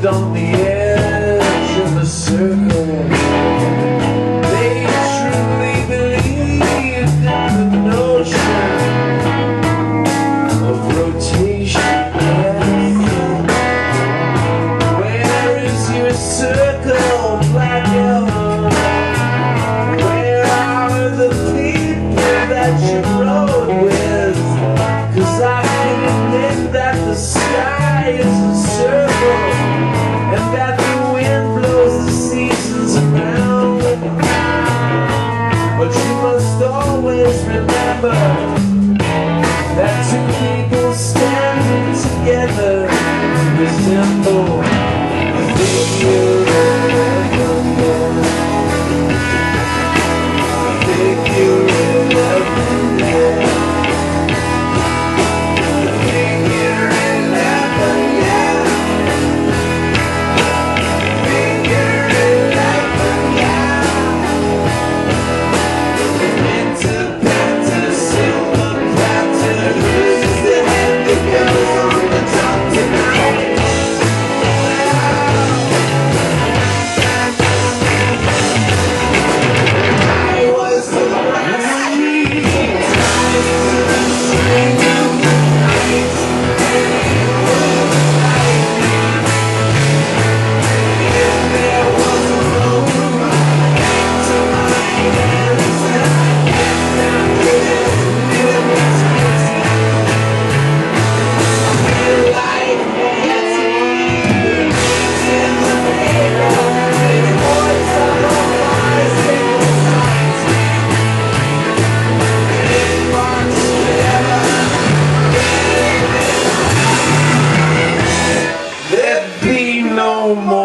stand on un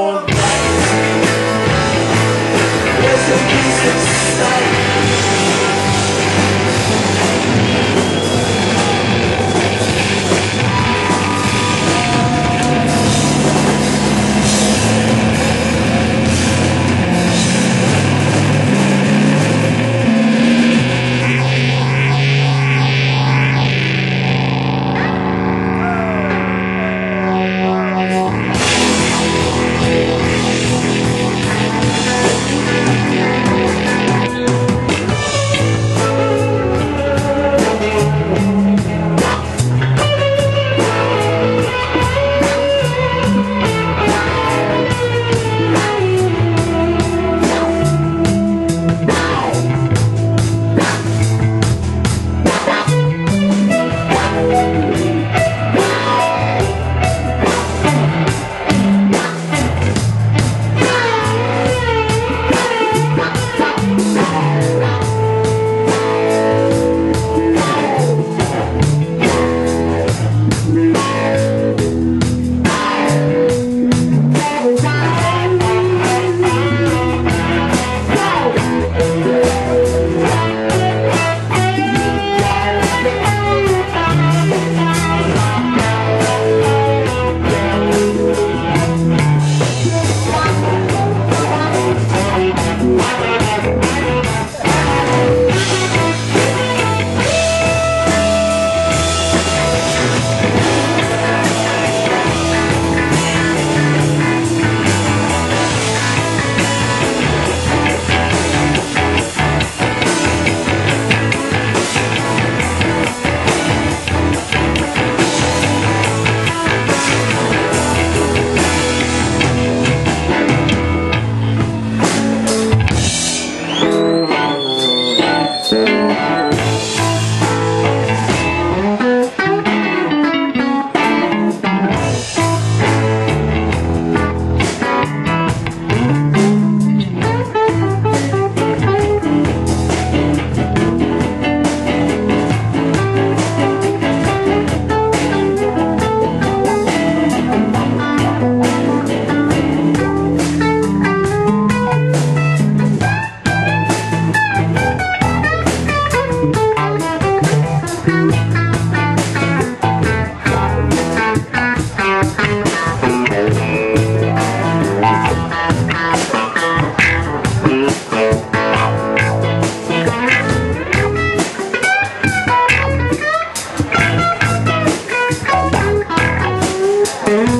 And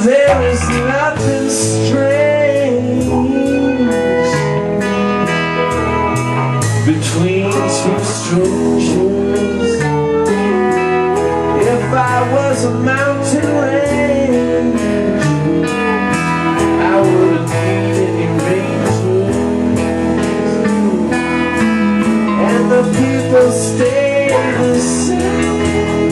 there is nothing strange Between two strangers. If I was a mountain range I would the people stay the same.